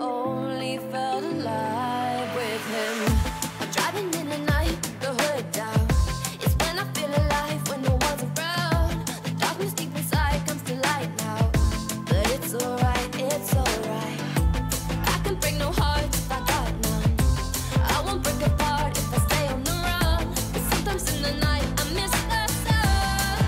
only felt alive with him. I'm driving in the night, the hood down. It's when I feel alive when no one's around. The darkness deep inside comes to light now. But it's alright, it's alright. I can break no heart if I got none. I won't break apart if I stay on the run. But sometimes in the night I miss the sun.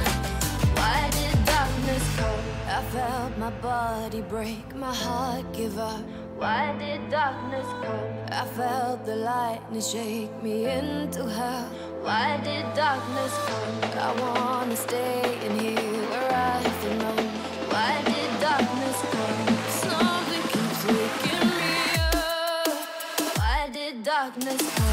Why did darkness come? I felt my body break, my heart give up. Why did darkness come? I felt the lightning shake me into hell. Why did darkness come? I wanna stay in here where I belong. Why did darkness come? Something keeps waking me up. Why did darkness come?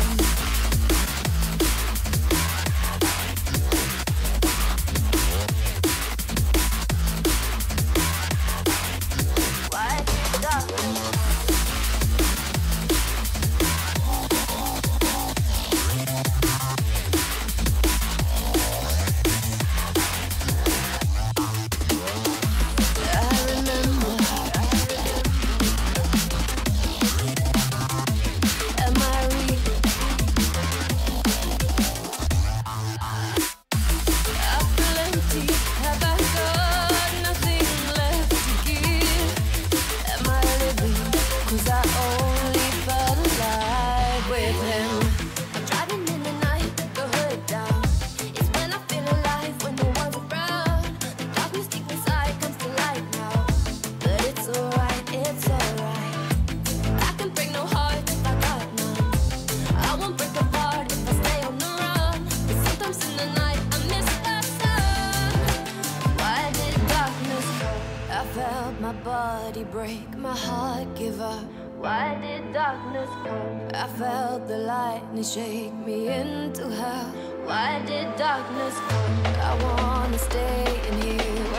My body break, my heart give up. Why did darkness come? I felt the lightning shake me into hell. Why did darkness come? I wanna stay in here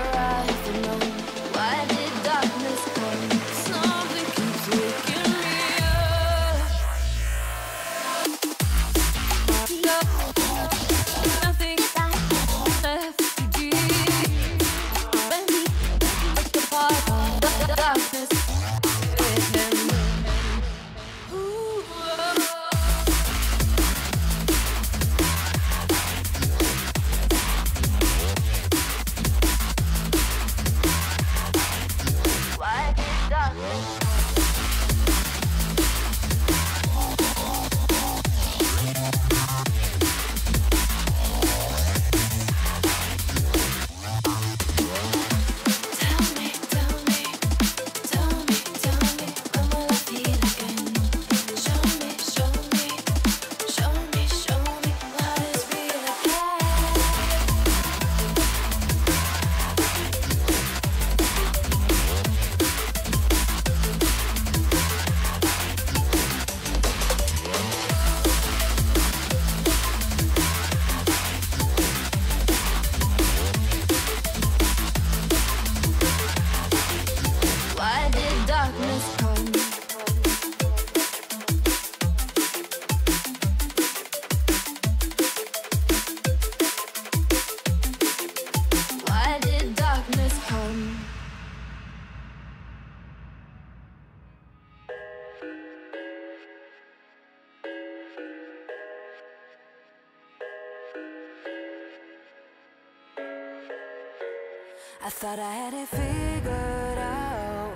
thought I had it figured out.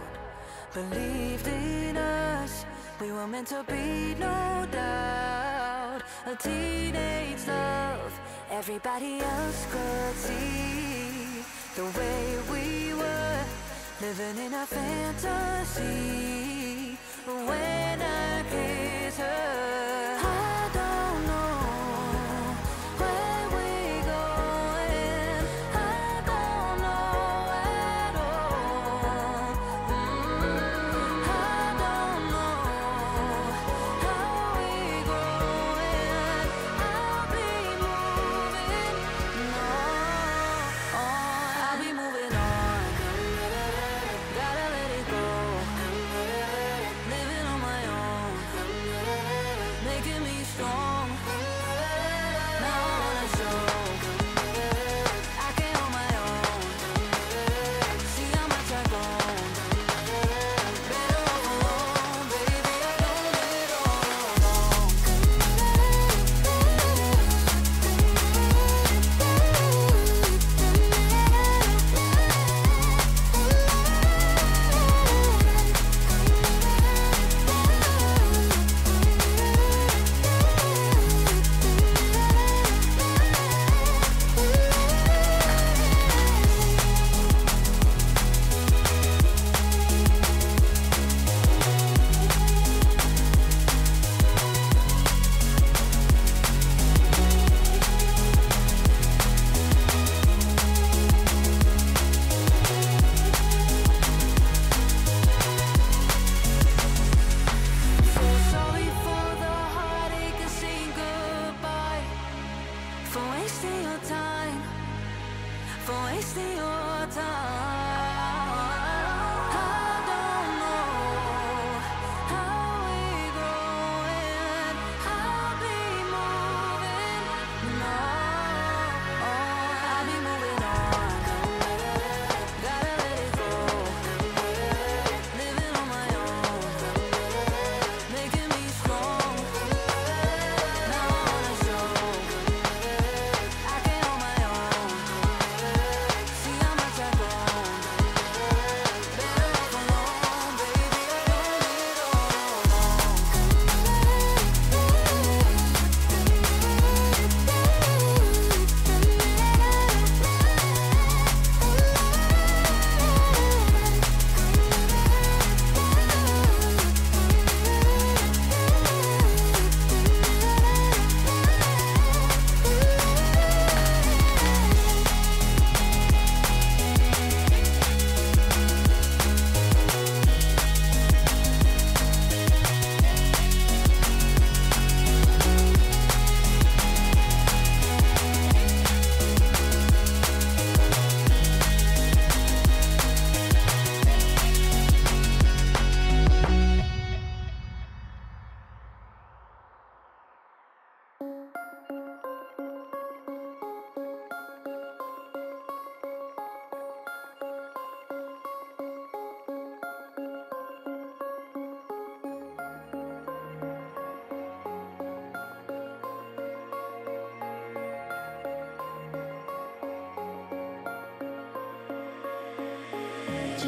Believed in us, we were meant to be, no doubt. A teenage love, everybody else could see the way we were living in a fantasy. When I kiss her,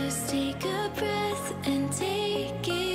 Just take a breath and take it.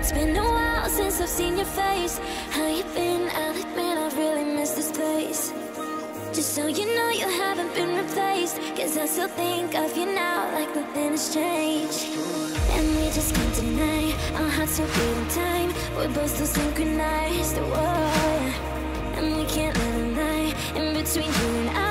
It's been a while since I've seen your face. How you been? I'll admit I've really missed this place. Just so you know you haven't been replaced. Cause I still think of you now like nothing has changed. And we just can't deny Our hearts are beating time. We're both still synchronized, whoa. And we can't let a lie In between you and I